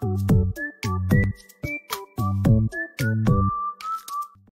Thank you.